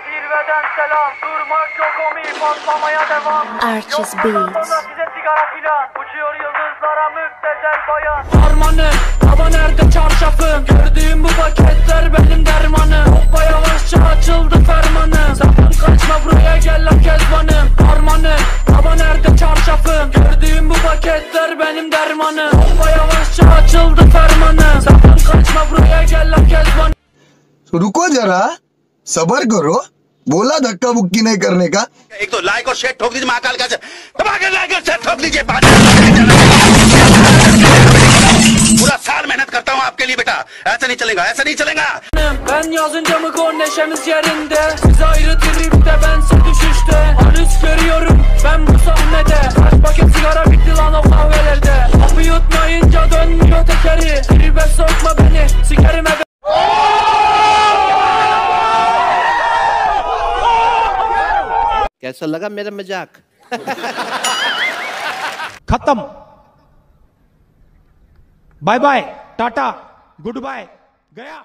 zirveden selam Durmak yok omi patlamaya devam Archie's Yok bundan Beats. sonra size sigara filan Uçuyor yıldızlara müptezel bayan Harmanım Baba nerede çarşafım Gördüğüm bu paketler benim dermanım Hoppa yavaşça açıldı fermanım Sakın kaçma buraya gel lan kezbanım Harmanım Baba nerede çarşafım Gördüğüm bu paketler benim dermanım Hoppa yavaşça açıldı fermanım Sakın kaçma buraya gel lan kezbanım तो रुको जरा सबर करो बोला धक्का बुक्की नहीं करने का एक तो लाइक और शेयर ठोक दीजिए महाकाल का से दबा के लाइक और शेयर ठोक दीजिए पूरा साल मेहनत करता हूँ आपके लिए बेटा ऐसा नहीं चलेगा ऐसा नहीं चलेगा Ben yazınca mı gol neşemiz yerinde Siz ayrı tripte bense düşüşte Anüs görüyorum ben bu sahnede Kaç paket sigara bitti lan o kahvelerde Kapı yutmayınca dönmüyor tekeri Tribe sokma beni sikerim ebe कैसा लगा मेरा मज़ाक? खत्म। Bye bye tata good bye गया।